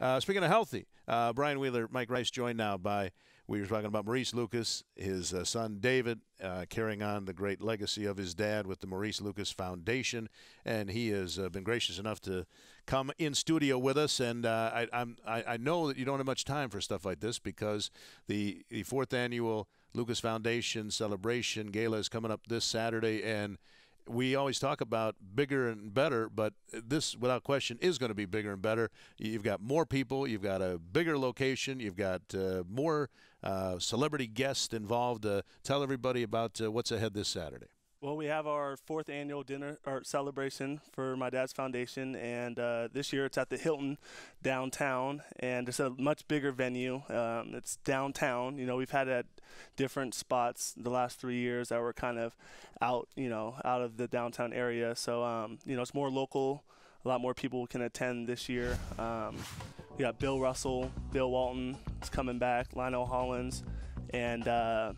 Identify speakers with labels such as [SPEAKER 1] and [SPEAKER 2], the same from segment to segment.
[SPEAKER 1] Uh, speaking of healthy, uh, Brian Wheeler, Mike Rice joined now by, we were talking about Maurice Lucas, his uh, son David, uh, carrying on the great legacy of his dad with the Maurice Lucas Foundation. And he has uh, been gracious enough to come in studio with us. And uh, I, I'm, I, I know that you don't have much time for stuff like this because the, the fourth annual Lucas Foundation celebration gala is coming up this Saturday. And we always talk about bigger and better, but this, without question, is going to be bigger and better. You've got more people, you've got a bigger location, you've got uh, more uh, celebrity guests involved. Uh, tell everybody about uh, what's ahead this Saturday.
[SPEAKER 2] Well, we have our fourth annual dinner or celebration for my dad's foundation, and uh, this year it's at the Hilton downtown, and it's a much bigger venue. Um, it's downtown. You know, we've had at different spots the last three years that were kind of out, you know, out of the downtown area. So, um, you know, it's more local. A lot more people can attend this year. Um, we got Bill Russell, Bill Walton is coming back, Lionel Hollins, and uh,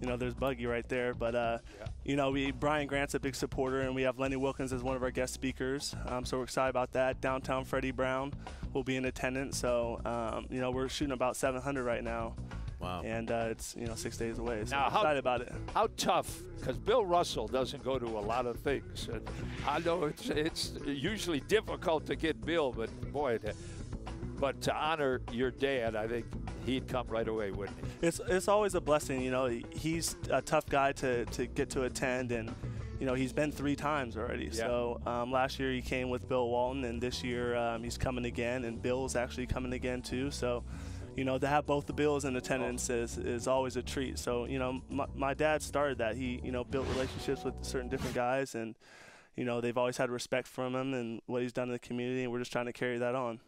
[SPEAKER 2] you know, there's Buggy right there. But uh, yeah. You know, we Brian Grant's a big supporter, and we have Lenny Wilkens as one of our guest speakers. Um, so we're excited about that. Downtown Freddie Brown will be in attendance. So um, you know, we're shooting about 700 right now.
[SPEAKER 1] Wow.
[SPEAKER 2] And uh, it's you know six days away. So now, I'm excited about it.
[SPEAKER 3] How tough? Because Bill Russell doesn't go to a lot of things. And I know it's it's usually difficult to get Bill, but boy, but to honor your dad, I think he'd come right away, wouldn't he?
[SPEAKER 2] It's it's always a blessing. You know, he's a tough guy to, to get to attend, and you know he's been three times already. Yeah. So um, last year he came with Bill Walton, and this year um, he's coming again, and Bill's actually coming again too. So. You know, to have both the Bills in attendance oh. is, is always a treat. So, you know, my, my dad started that. He, you know, built relationships with certain different guys, and, you know, they've always had respect from him and what he's done in the community, and we're just trying to carry that on.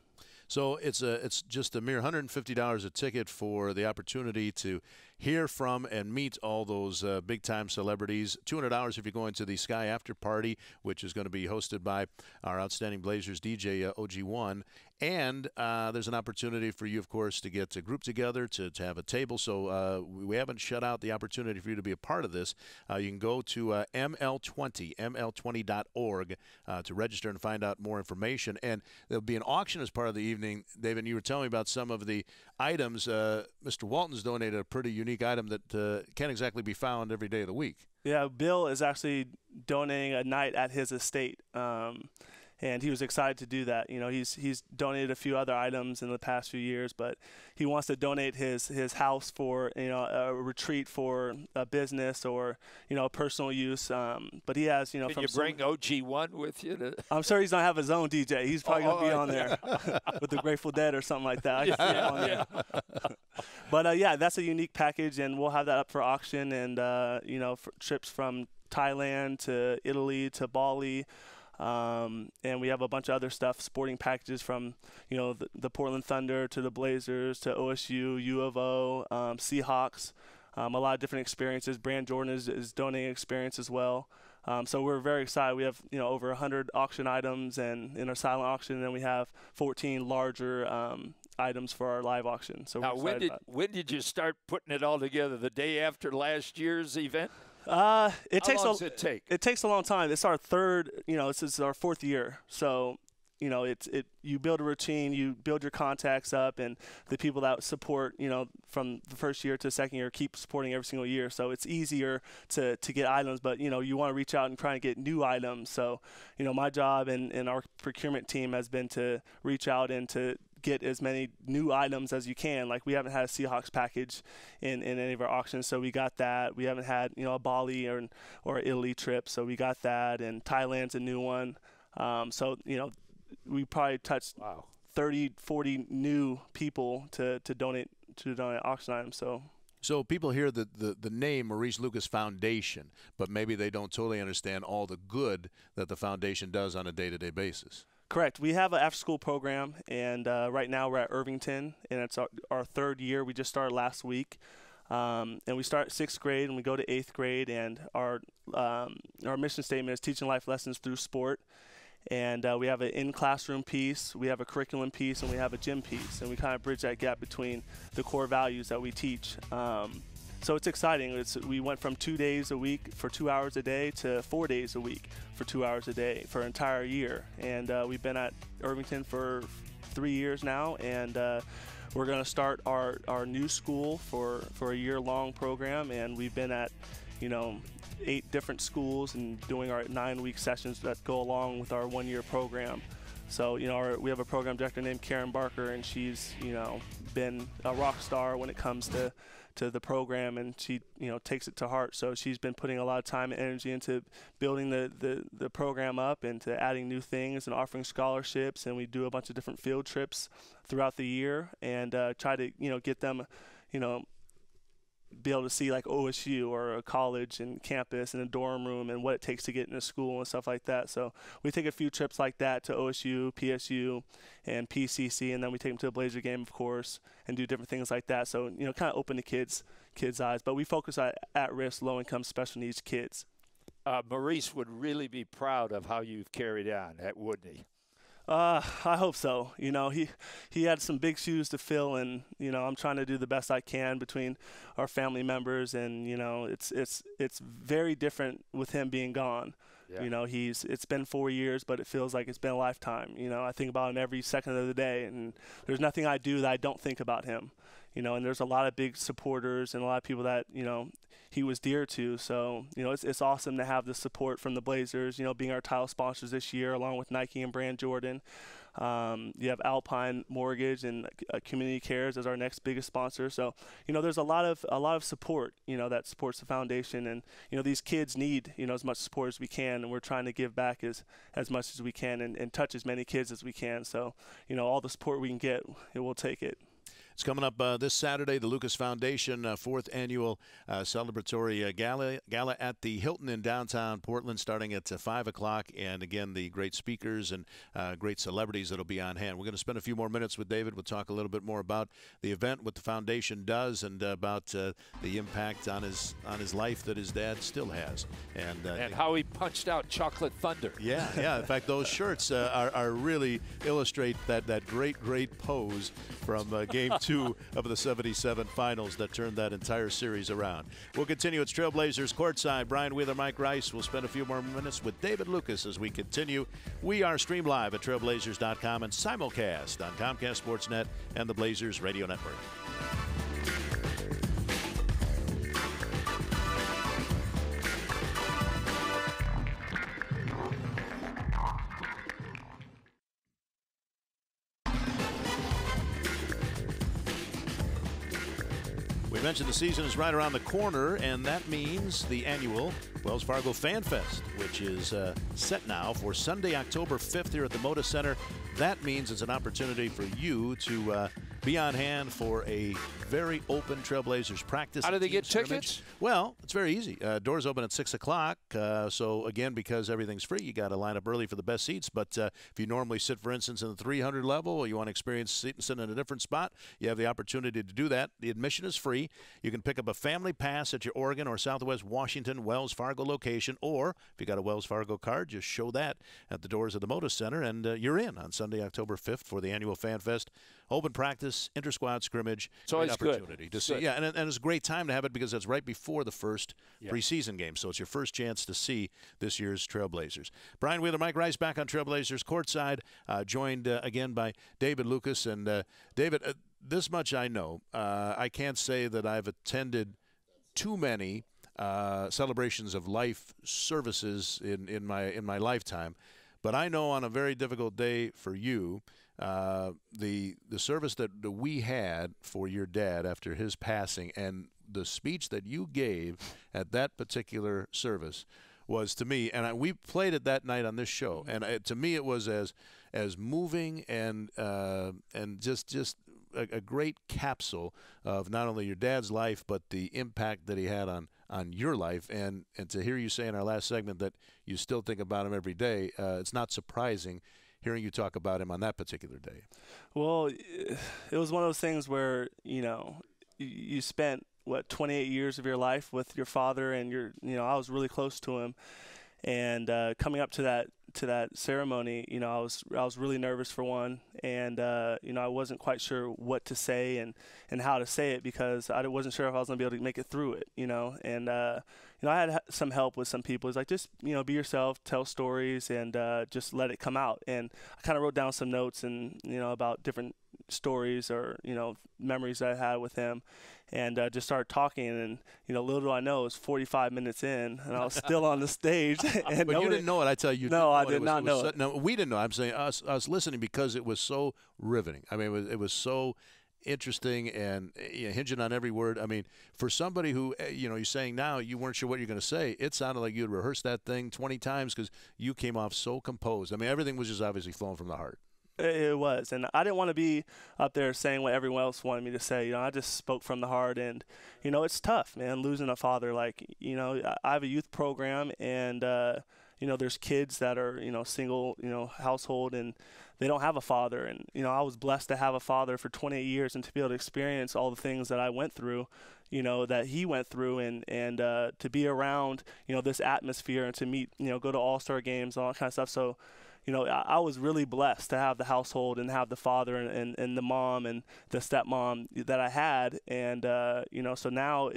[SPEAKER 1] So it's a it's just a mere $150 a ticket for the opportunity to hear from and meet all those uh, big time celebrities. $200 if you're going to the Sky After Party, which is going to be hosted by our outstanding Blazers DJ uh, OG1. And uh, there's an opportunity for you, of course, to get a group together to, to have a table. So uh, we haven't shut out the opportunity for you to be a part of this. Uh, you can go to uh, ML20, ML20.org uh, to register and find out more information. And there'll be an auction as part of the evening. David, you were telling me about some of the items. Uh, Mr. Walton's donated a pretty unique item that can't exactly be found every day of the week.
[SPEAKER 2] Yeah, Bill is actually donating a night at his estate. Um, and he was excited to do that. You know, he's he's donated a few other items in the past few years, but he wants to donate his his house for you know a retreat for a business or you know personal use. Um, but he has you know.
[SPEAKER 3] Can you bring OG one with you? To...
[SPEAKER 2] I'm sure he's gonna have his own DJ. He's probably oh, gonna be on there with the Grateful Dead or something like that. yeah, yeah. but uh, yeah, that's a unique package, and we'll have that up for auction. And uh, you know, trips from Thailand to Italy to Bali. Um, and we have a bunch of other stuff, sporting packages from you know the, the Portland Thunder to the Blazers to OSU, U of O, um, Seahawks. Um, a lot of different experiences. Brand Jordan is, is donating experience as well. Um, so we're very excited. We have you know over 100 auction items and in our silent auction, and then we have 14 larger um, items for our live auction. So
[SPEAKER 3] now, when did when did you start putting it all together? The day after last year's event?
[SPEAKER 2] Uh, it
[SPEAKER 3] How
[SPEAKER 2] takes
[SPEAKER 3] long
[SPEAKER 2] a,
[SPEAKER 3] does it take?
[SPEAKER 2] It takes a long time. It's our third. You know, this is our fourth year. So you know, it's it. You build a routine, you build your contacts up, and the people that support, you know, from the first year to the second year, keep supporting every single year. So it's easier to to get items, but you know, you want to reach out and try and get new items. So, you know, my job and and our procurement team has been to reach out and to get as many new items as you can. Like we haven't had a Seahawks package in, in any of our auctions, so we got that. We haven't had you know a Bali or or Italy trip, so we got that. And Thailand's a new one. Um, so you know we probably touched wow. 30, 40 new people to, to donate to donate auction items. So
[SPEAKER 1] so people hear the, the, the, name Maurice Lucas Foundation, but maybe they don't totally understand all the good that the foundation does on a day-to-day basis.
[SPEAKER 2] Correct. We have an after-school program, and uh, right now we're at Irvington, and it's our, our, third year. We just started last week, um, and we start sixth grade and we go to eighth grade. And our um, our mission statement is teaching life lessons through sport. And uh, we have an in-classroom piece, we have a curriculum piece, and we have a gym piece, and we kind of bridge that gap between the core values that we teach. Um, so it's exciting. It's, we went from two days a week for two hours a day to four days a week for two hours a day for an entire year. And uh, we've been at Irvington for three years now, and uh, we're going to start our, our new school for, for a year long program. And we've been at, you know, eight different schools and doing our nine week sessions that go along with our one year program. So, you know, our, we have a program director named Karen Barker, and she's, you know, been a rock star when it comes to to the program and she you know takes it to heart. So she's been putting a lot of time and energy into building the, the, the program up and to adding new things and offering scholarships. And we do a bunch of different field trips throughout the year and uh, try to you know get them you know be able to see like OSU or a college and campus and a dorm room and what it takes to get into school and stuff like that. So we take a few trips like that to OSU, PSU, and PCC, and then we take them to a Blazer game, of course, and do different things like that. So you know, kind of open the kids kids' eyes. But we focus on at-risk, low-income, special needs kids.
[SPEAKER 3] Uh, Maurice would really be proud of how you've carried on, wouldn't he?
[SPEAKER 2] Uh, I hope so. You know, he he had some big shoes to fill, and you know, I'm trying to do the best I can between our family members, and you know, it's it's it's very different with him being gone. Yeah. You know, he's it's been four years, but it feels like it's been a lifetime. You know, I think about him every second of the day, and there's nothing I do that I don't think about him. You know, and there's a lot of big supporters and a lot of people that you know he was dear to. So, you know, it's, it's awesome to have the support from the Blazers, you know, being our title sponsors this year, along with Nike and Brand Jordan. Um, you have Alpine Mortgage and uh, Community Cares as our next biggest sponsor. So, you know, there's a lot of a lot of support, you know, that supports the foundation, and you know, these kids need you know as much support as we can, and we're trying to give back as as much as we can and, and touch as many kids as we can. So, you know, all the support we can get, we'll take it.
[SPEAKER 1] It's coming up uh, this Saturday, the Lucas Foundation uh, fourth annual uh, celebratory uh, gala, gala at the Hilton in downtown Portland, starting at uh, 5 o'clock. And again, the great speakers and uh, great celebrities that'll be on hand. We're going to spend a few more minutes with David. We'll talk a little bit more about the event, what the foundation does, and about the impact on his on his life that his dad still has.
[SPEAKER 3] And, and how he punched out Chocolate Thunder.
[SPEAKER 1] Yeah, yeah. In fact, those shirts are, are really illustrate that, that great, great pose from Game two of the 77 finals that turned that entire series around. We'll continue. It's Trailblazers courtside. Brian Wheeler, Mike Rice. We'll spend a few more minutes with David Lucas as we continue. We are streamed live at trailblazers.com and simulcast on Comcast Sportsnet and the Blazers Radio Network. Mentioned the season is right around the corner, and that means the annual Wells Fargo Fan Fest, which is uh, set now for Sunday, October 5th here at the Moda Center. That means it's an opportunity for you to uh, be on hand for a very open Trailblazers practice.
[SPEAKER 3] How do they get scrimmage. tickets?
[SPEAKER 1] Well, it's very easy. Uh, doors open at 6 o'clock. Uh, so, again, because everything's free, you got to line up early for the best seats. But uh, if you normally sit, for instance, in the 300 level or you want to experience sitting in a different spot, you have the opportunity to do that. The admission is free. You can pick up a family pass at your Oregon or Southwest Washington Wells Fargo location. Or if you got a Wells Fargo card, just show that at the doors of the Moda Center and uh, you're in on Sunday, October 5th for the annual Fan Fest open practice, inter squad scrimmage.
[SPEAKER 3] It's always
[SPEAKER 1] opportunity
[SPEAKER 3] good. to
[SPEAKER 1] see. Yeah, and, and it's a great time to have it because it's right before the first yeah. preseason game. So it's your first chance to see this year's Trailblazers. Brian Wheeler, Mike Rice back on Trailblazers courtside, uh, joined uh, again by David Lucas. And uh, David, uh, this much I know. Uh, I can't say that I've attended too many uh, celebrations of life services in, in my in my lifetime. But I know on a very difficult day for you, uh, the the service that we had for your dad after his passing and the speech that you gave at that particular service was to me, and I, we played it that night on this show, and it, to me it was as as moving and uh, and just just a, a, great capsule of not only your dad's life but the impact that he had on on your life, and and to hear you say in our last segment that you still think about him every day, uh, it's not surprising hearing you talk about him on that particular day?
[SPEAKER 2] Well, it was one of those things where you know you spent what 28 years of your life with your father, and you're you know I was really close to him, And uh, coming up to that to that ceremony, you know, I was I was really nervous for one, and uh, you know, I wasn't quite sure what to say and and how to say it because I wasn't sure if I was gonna be able to make it through it, you know. And uh, you know, I had some help with some people. It's like just you know, be yourself, tell stories, and uh, just let it come out. And I kind of wrote down some notes and you know about different stories or you know memories that I had with him, and uh, just started talking. And you know, little do I know, it was 45 minutes in, and I was still on the stage. and
[SPEAKER 1] but you didn't know it. I tell you.
[SPEAKER 2] No, I did
[SPEAKER 1] was,
[SPEAKER 2] not know
[SPEAKER 1] so,
[SPEAKER 2] it.
[SPEAKER 1] No, we didn't know. I'm saying us, us listening because it was so riveting. I mean, it was, it was so interesting and you know, hinging on every word. I mean, for somebody who eh, you know you're saying now you weren't sure what you're going to say, it sounded like you had rehearsed that thing 20 times because you came off so composed. I mean, everything was just obviously flowing from the heart.
[SPEAKER 2] It was, and I didn't want to be up there saying what everyone else wanted me to say. You know, I just spoke from the heart, and you know, it's tough, man, losing a father. Like, you know, I have a youth program, and uh, you know, there's kids that are, you know, single, you know, household, and they don't have a father. And you know, I was blessed to have a father for 28 years, and to be able to experience all the things that I went through you know that he went through and and uh, to be around you know this atmosphere and to meet you know go to all star games all that kind of stuff so you know, I, I, was really blessed to have the household and have the father and, and, and the mom and the stepmom that I had. And, uh, you know, so now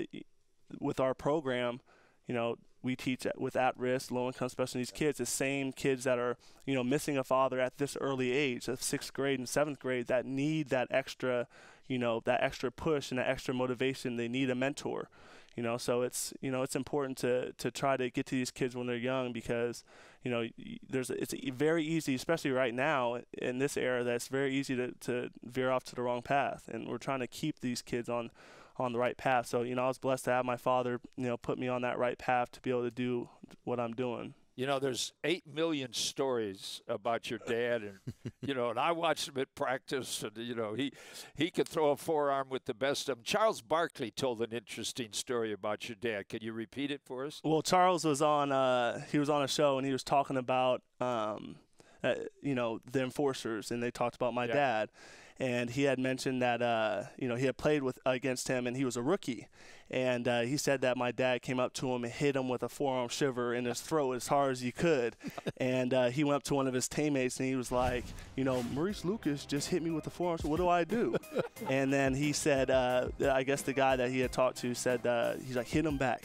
[SPEAKER 2] with our program, you know, we teach with at-risk, low-income special needs kids, the same kids that are, you know, missing a father at this early age, of sixth grade and seventh grade, that need that extra, you know, that extra push and that extra motivation. They need a mentor you know so it's you know it's important to to try to get to these kids when they're young because you know there's it's very easy especially right now in this era that's very easy to, to veer off to the wrong path and we're trying to keep these kids on on the right path. So you know I was blessed to have my father you know put me on that right path to be able to do what I'm doing
[SPEAKER 3] you know, there's eight million stories about your dad, and you know, and I watched him at practice, and you know, he he could throw a forearm with the best of them. Charles Barkley told an interesting story about your dad. Can you repeat it for us?
[SPEAKER 2] Well, Charles was on uh, he was on a show, and he was talking about um, uh, you know the enforcers, and they talked about my yeah. dad and he had mentioned that uh, you know he had played with against him and he was a rookie, and uh, he said that my dad came up to him and hit him with a forearm shiver in his throat as hard as he could, and uh, he went up to one of his teammates and he was like, you know, Maurice Lucas just hit me with a forearm. So what do I do? and then he said, uh, I guess the guy that he had talked to said uh, he's like, hit him back,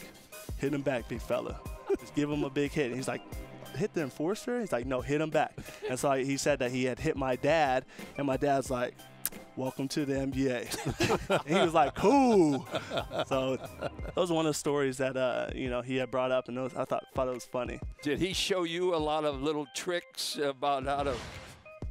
[SPEAKER 2] hit him back, big fella, just give him a big hit. And he's like, hit the enforcer? He's like, no, hit him back. And so he said that he had hit my dad, and my dad's like, welcome to the NBA. he was like, cool. So that was one of the stories that uh, you know he had brought up, and I thought thought it was funny.
[SPEAKER 3] Did he show you a lot of little tricks about how to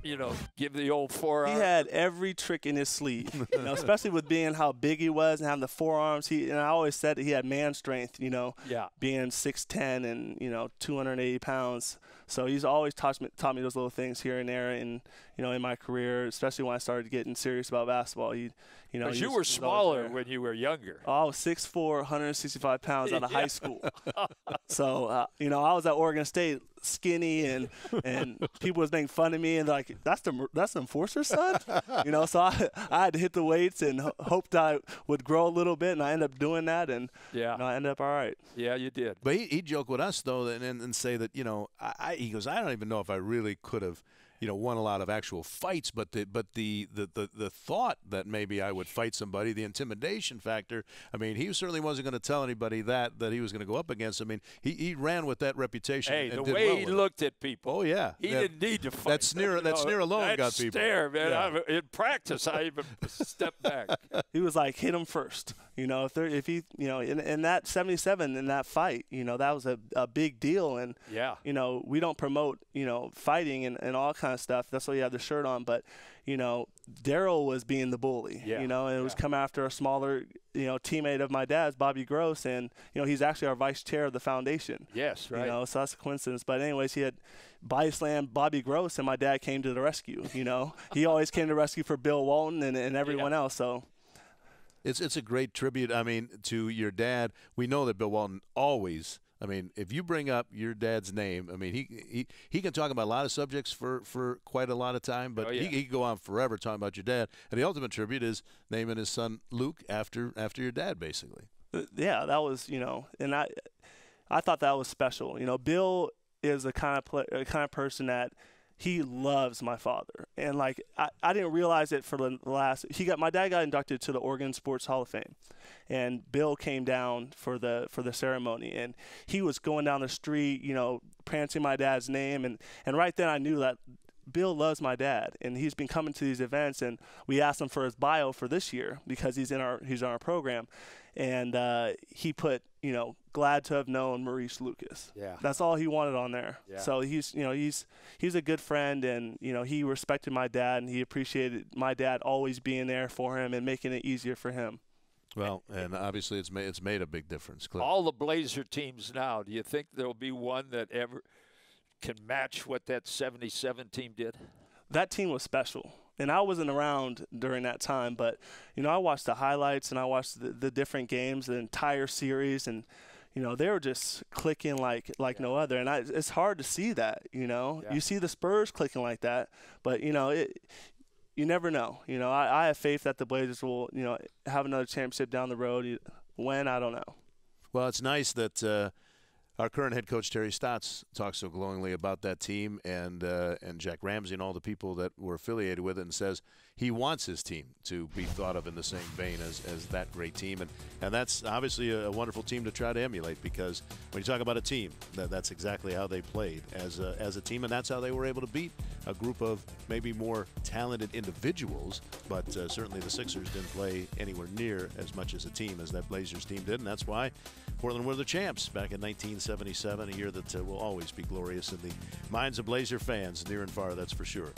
[SPEAKER 3] you know, give the old forearm.
[SPEAKER 2] He had every trick in his sleeve, you know, especially with being how big he was and having the forearms. He and I always said that he had man strength, you know,
[SPEAKER 3] yeah.
[SPEAKER 2] being 6'10 and, you know, 280 pounds. So he's always taught me, taught me those little things here and there, and you know, in my career, especially when I started getting serious about basketball. He, you know,
[SPEAKER 3] you were smaller when you were younger.
[SPEAKER 2] Oh, I was 6'4", 165 pounds out of high school. so uh, you know, I was at Oregon State, skinny, and and people was making fun of me, and like, that's the that's the enforcer's son, you know. So I I had to hit the weights and ho- hoped I would grow a little bit, and I ended up doing that, and
[SPEAKER 3] yeah,
[SPEAKER 2] you know, I ended up all right.
[SPEAKER 3] Yeah, you did.
[SPEAKER 1] But he he joked with us though, and and, and say that you know I, he goes, I don't even know if I really could have you know won a lot of actual fights, but the but the, the the the thought that maybe I would fight somebody, the intimidation factor. I mean, he certainly wasn't going to tell anybody that that he was going to go up against. I mean, he, he ran with that reputation.
[SPEAKER 3] Hey, the
[SPEAKER 1] way
[SPEAKER 3] well
[SPEAKER 1] he
[SPEAKER 3] looked at people.
[SPEAKER 1] Oh yeah,
[SPEAKER 3] he
[SPEAKER 1] that,
[SPEAKER 3] didn't need to fight.
[SPEAKER 1] That sneer, that sneer alone
[SPEAKER 3] that
[SPEAKER 1] got people.
[SPEAKER 3] Stare, man.
[SPEAKER 1] Yeah.
[SPEAKER 3] in practice, I even stepped back.
[SPEAKER 2] He was like, hit him first. You know, if there, if he, you know, in, in that 77 in that fight, you know, that was a, a big deal. And
[SPEAKER 3] yeah,
[SPEAKER 2] you know, we don't promote, you know, fighting and, and all kind of stuff. That's why you have the shirt on. But you know, Darryl was being the bully.
[SPEAKER 3] Yeah.
[SPEAKER 2] You know, and it was coming after a smaller, you know, teammate of my dad's, Bobby Gross, and you know, he's actually our vice chair of the foundation.
[SPEAKER 3] Yes, right.
[SPEAKER 2] You know, so that's a coincidence. But anyways, he had body slammed Bobby Gross, and my dad came to the rescue. You know, he always came to rescue for Bill Walton and, and everyone yeah. else. So
[SPEAKER 1] it's it's a great tribute. I mean, to your dad. We know that Bill Walton always. I mean, if you bring up your dad's name, I mean, he he, he can talk about a lot of subjects for, for quite a lot of time, but
[SPEAKER 3] oh, yeah.
[SPEAKER 1] he, he can go on forever talking about your dad. And the ultimate tribute is naming his son Luke after after your dad, basically.
[SPEAKER 2] Uh, yeah, that was you know, and I I thought that was special. You know, Bill is the kind of play, kind of person that he loves my father. And like I, I didn't realize it for the last he got my dad got inducted to the oregon sports hall of fame. And bill came down for the for the ceremony. And he was going down the street you know prancing my dad's name. And and right then i knew that bill loves my dad and he's been coming to these events and we asked him for his bio for this year because he's in our he's on our program and uh, he put you know glad to have known Maurice Lucas.
[SPEAKER 3] Yeah.
[SPEAKER 2] That's all he wanted on there.
[SPEAKER 3] Yeah.
[SPEAKER 2] So he's you know he's he's a good friend and you know he respected my dad and he appreciated my dad always being there for him and making it easier for him.
[SPEAKER 1] Well, and obviously it's made it's made a big difference. Cliff.
[SPEAKER 3] All the Blazer teams now, do you think there'll be one that ever can match what that 77 team did?
[SPEAKER 2] That team was special. And I wasn't around during that time, but you know, I watched the highlights and I watched the, the different games, the entire series and you know, they were just clicking like like no other, and I, it's hard to see that. You know,
[SPEAKER 3] Yeah.
[SPEAKER 2] you see the Spurs clicking like that, but you know, it, you never know. You know, I, I have faith that the Blazers will, you know, have another championship down the road. When I don't know.
[SPEAKER 1] Well, it's nice that uh, our current head coach Terry Stotts talks so glowingly about that team and uh, and Jack Ramsay and all the people that were affiliated with it, and says he wants his team to be thought of in the same vein as, as that great team, and and that's obviously a, wonderful team to try to emulate because when you talk about a team, that, that's exactly how they played as a, as a team, and that's how they were able to beat a group of maybe more talented individuals, but uh, certainly the Sixers didn't play anywhere near as much as a team as that Blazers team did, and that's why Portland were the champs back in 1977, a year that uh, will always be glorious in the minds of Blazer fans near and far, that's for sure.